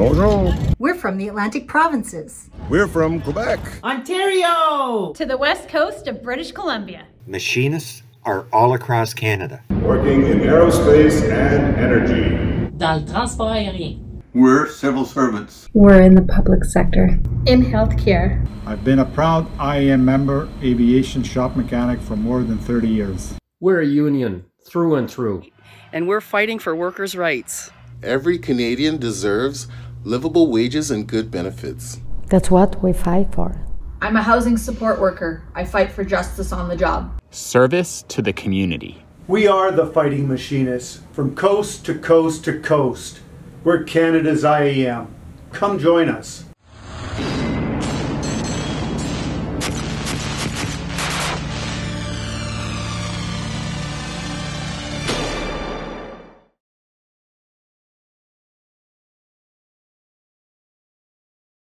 Bonjour. We're from the Atlantic provinces. We're from Quebec. Ontario! To the west coast of British Columbia. Machinists are all across Canada. Working in aerospace and energy. Dans le transport aérien. We're civil servants. We're in the public sector. In healthcare. I've been a proud IAM member, aviation shop mechanic for more than 30 years. We're a union through and through. And we're fighting for workers' rights. Every Canadian deserves livable wages and good benefits. That's what we fight for. I'm a housing support worker. I fight for justice on the job. Service to the community. We are the fighting machinists from coast to coast to coast. We're Canada's IAM. Come join us.